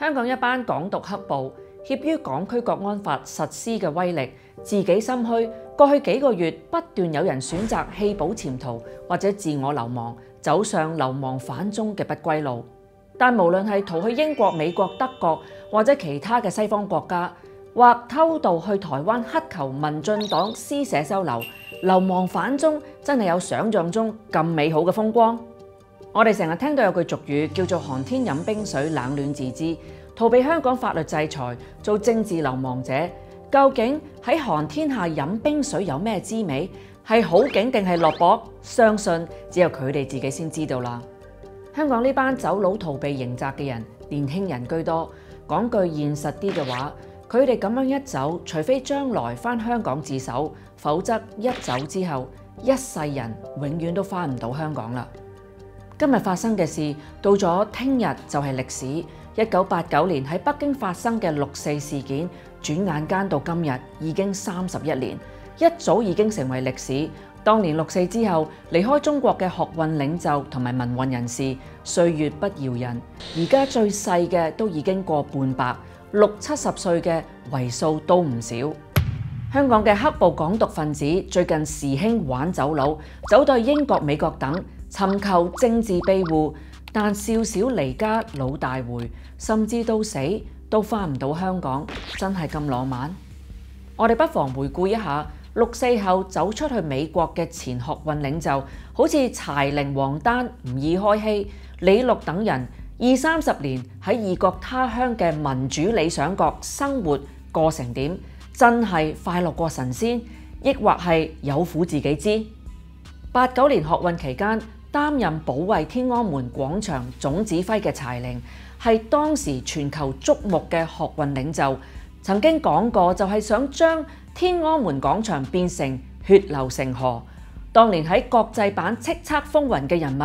香港一班港独黑暴，怯於港區國安法實施嘅威力，自己心虛。過去幾個月不斷有人選擇棄保潛逃或者自我流亡，走上流亡反中嘅不歸路。但無論係逃去英國、美國、德國或者其他嘅西方國家，或偷渡去台灣乞求民進黨施舍收留，流亡反中真係有想像中咁美好嘅風光？我哋成日聽到有句俗語叫做寒天飲冰水，冷暖自知。逃避香港法律制裁，做政治流亡者，究竟喺寒天下飲冰水有咩滋味？係好景定係落雹？相信只有佢哋自己先知道啦。香港呢班走佬逃避刑責嘅人，年輕人居多。講句現實啲嘅話，佢哋咁樣一走，除非將來返香港自首，否則一走之後，一世人永遠都返唔到香港啦。今日發生嘅事，到咗聽日就係歷史。一九八九年喺北京發生嘅六四事件，轉眼間到今日已經三十一年，一早已經成為歷史。當年六四之後離開中國嘅學運領袖同埋民運人士，歲月不饶人。而家最細嘅都已經過半百，六七十歲嘅為數都唔少。香港嘅黑暴港獨分子最近時興玩走佬，走到英國、美國等。尋求政治庇護，但少少離家老大回，甚至到死都返唔到香港，真係咁浪漫？我哋不妨回顧一下六四後走出去美國嘅前學運領袖，好似柴玲、王丹、吾爾開希、李錄等人，二三十年喺異國他鄉嘅民主理想國生活過成點？真係快樂過神仙，抑或係有苦自己知？八九年學運期間，擔任保衛天安門廣場總指揮嘅柴玲，係當時全球矚目嘅學運領袖。曾經講過，就係想將天安門廣場變成血流成河。當年喺國際版叱咤風雲嘅人物，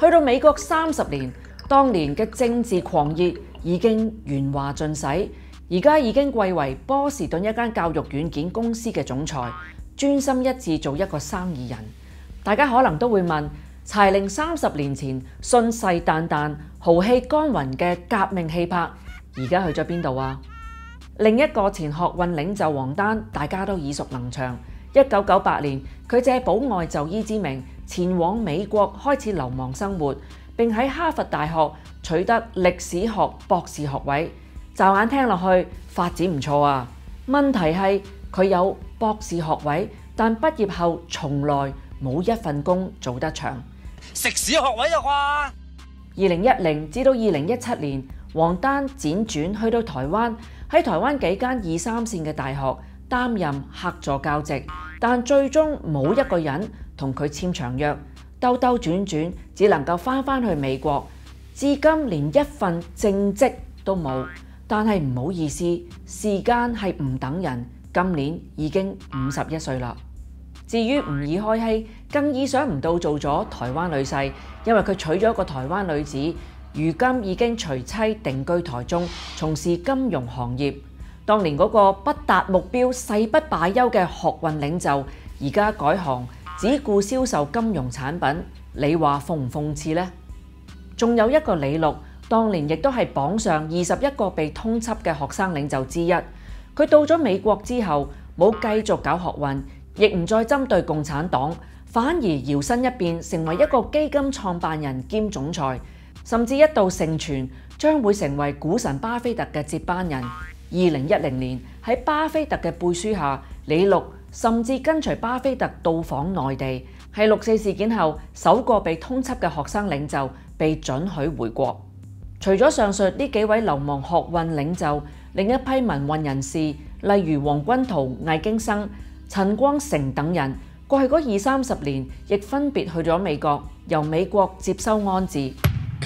去到美國三十年，當年嘅政治狂熱已經鉛華盡洗，而家已經貴為波士頓一間教育軟件公司嘅總裁，專心一致做一個生意人。大家可能都會問。柴玲三十年前信誓旦旦、豪氣干雲嘅革命氣魄，而家去咗邊度啊？另一個前學運領袖王丹，大家都耳熟能詳。一九九八年，佢借保外就醫之名前往美國開始流亡生活，並喺哈佛大學取得歷史學博士学位。驟眼聽落去發展唔錯啊！問題係佢有博士學位，但畢業後從來冇一份工做得長。食屎學位啊！啩，二零一零至到二零一七年，王丹輾轉去到台灣，喺台灣幾間二三線嘅大學擔任客座教職，但最終冇一個人同佢簽長約，兜兜轉轉只能夠翻返去美國，至今連一份正職都冇。但係唔好意思，時間係唔等人，今年已經五十一歲啦。至於吾爾開希，更意想唔到做咗台灣女婿，因為佢娶咗一個台灣女子，如今已經隨妻定居台中，從事金融行業。當年嗰個不達目標誓不罷休嘅學運領袖，而家改行只顧銷售金融產品，你話諷唔諷刺呢？仲有一個李六，當年亦都係榜上二十一個被通緝嘅學生領袖之一。佢到咗美國之後，冇繼續搞學運。亦唔再針對共產黨，反而搖身一變成為一個基金創辦人兼總裁，甚至一度盛傳將會成為股神巴菲特嘅接班人。二零一零年喺巴菲特嘅背書下，李六甚至跟隨巴菲特到訪內地，係六四事件後首個被通緝嘅學生領袖，被准許回國。除咗上述呢幾位流亡學運領袖，另一批民運人士，例如黃君濤、魏京生。陳光誠等人過去嗰二三十年，亦分別去咗美國，由美國接收安置。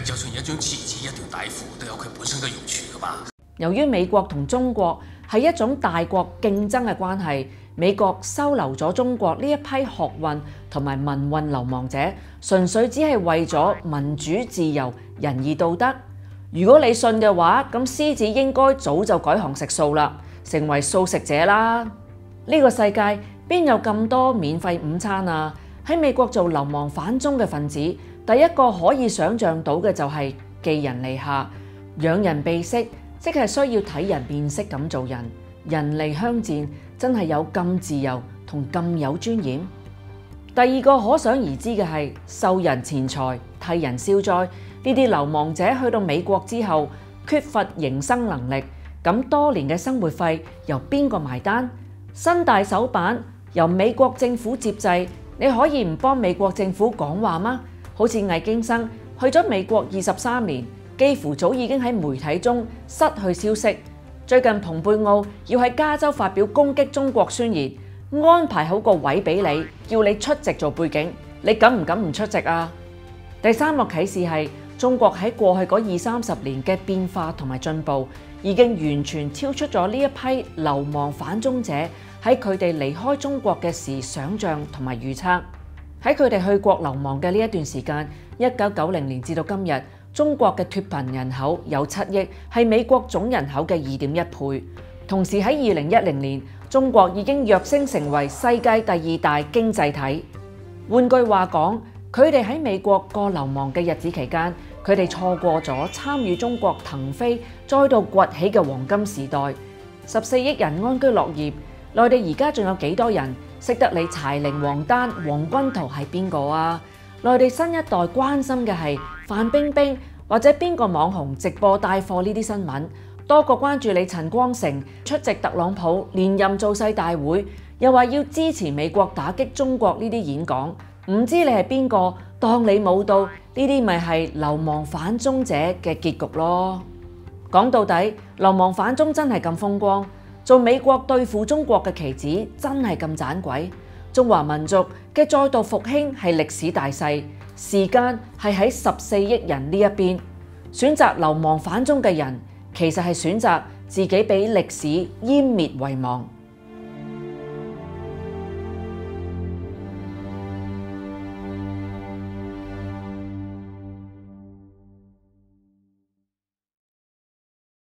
就算一張廁紙、一條底褲，都有佢本身嘅用處噶嘛。由於美國同中國係一種大國競爭嘅關係，美國收留咗中國呢一批學運同埋民運流亡者，純粹只係為咗民主、自由、仁義道德。如果你信嘅話，咁獅子應該早就改行食素啦，成為素食者啦。呢個世界邊有咁多免費午餐啊？喺美國做流亡反中嘅分子，第一個可以想象到嘅就係寄人篱下，養人避息，即係需要睇人面色咁做人。人嚟鄉賤真係有咁自由同咁有尊嚴？第二個可想而知嘅係受人錢財替人消災，呢啲流亡者去到美國之後缺乏營生能力，咁多年嘅生活費由邊個埋單？新大手板由美國政府接制，你可以唔幫美國政府講話嗎？好似魏京生去咗美國二十三年，幾乎早已經喺媒體中失去消息。最近蓬佩奧要喺加州發表攻擊中國宣言。安排好個位俾你，叫你出席做背景，你敢唔敢唔出席啊？第三個啟示係中國喺過去嗰二三十年嘅變化同埋進步，已經完全超出咗呢一批流亡反中者喺佢哋離開中國嘅時想象同埋預測。喺佢哋去國流亡嘅呢一段時間，一九九零年至到今日，中國嘅脫貧人口有七億，係美國總人口嘅二點一倍。同時喺二零一零年，中國已經躍升成為世界第二大經濟體。換句話講，佢哋喺美國過流亡嘅日子期間，佢哋錯過咗參與中國騰飛再度崛起嘅黃金時代。十四億人安居樂業，內地而家仲有幾多人識得你柴玲、王丹、黃君濤係邊個啊？內地新一代關心嘅係范冰冰或者邊個網紅直播帶貨呢啲新聞。多過關注你陳光誠出席特朗普連任造勢大會，又話要支持美國打擊中國呢啲演講，唔知你係邊個，當你冇到呢啲，咪係流亡反中者嘅結局咯。講到底，流亡反中真係咁風光，做美國對付中國嘅棋子真係咁盞鬼。中華民族嘅再度復興係歷史大勢，時間係喺十四億人呢一邊，選擇流亡反中嘅人。其實係選擇自己俾歷史湮滅遺忘。